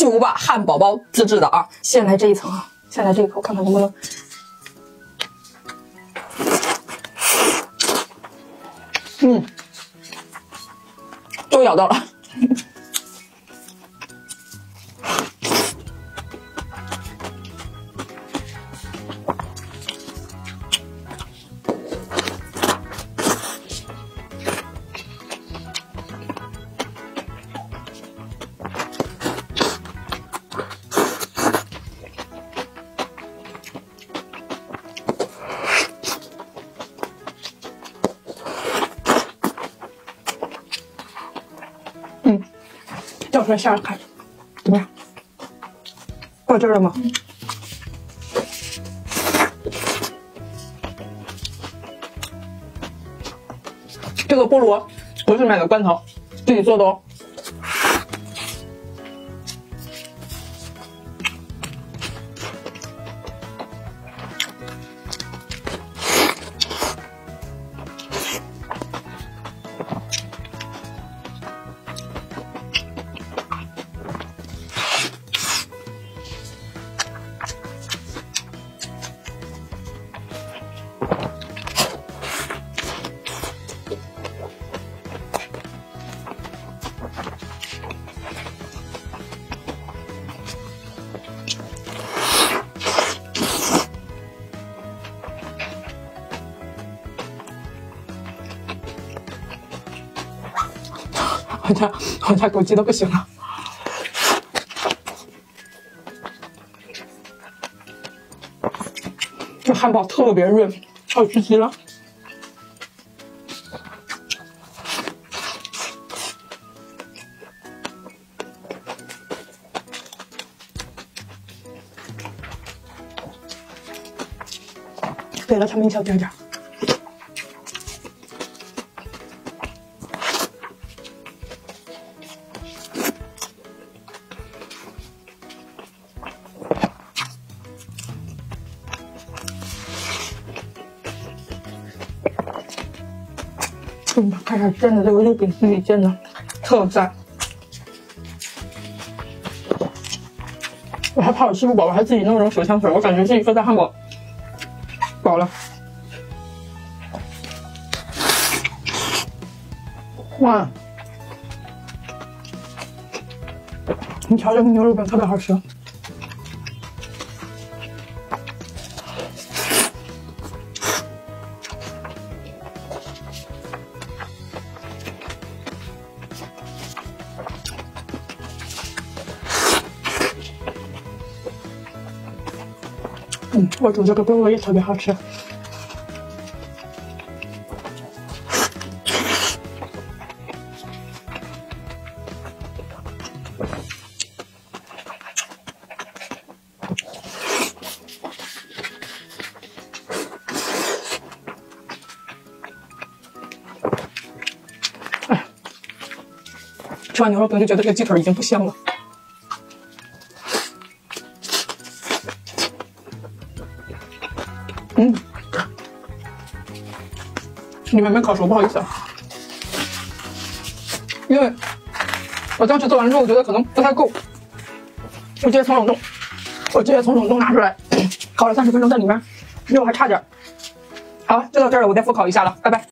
巨无霸汉堡包自制的啊！先来这一层啊，先来这一口，看看能不能。嗯，终于咬到了。掉出来馅儿看，怎么样？到这儿了吗？这个菠萝不是买的罐头，自己做的哦。我家我家狗急的不行了。这汉堡特别润，好吃极了。给了他们一小点点。嗯，看一下煎的这个肉饼自己煎的，特赞。我还怕我吃不饱，我还自己弄了手枪腿，我感觉这一份大汉堡饱了。哇！你瞧这个牛肉饼特别好吃。嗯，我煮这个菠萝也特别好吃。哎，吃完牛肉饼就觉得这个鸡腿已经不香了。嗯，你们没烤熟，不好意思啊。因为我当时做完之后，我觉得可能不太够，我直接从冷冻，我直接从冷冻拿出来烤了三十分钟，在里面肉还差点。好，就到这儿了，我再复烤一下了，拜拜。